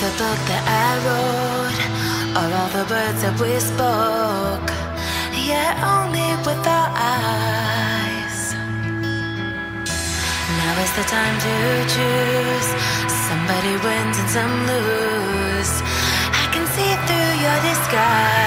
book that I wrote, or all the words that we spoke, yet only with our eyes. Now is the time to choose. Somebody wins and some lose. I can see through your disguise.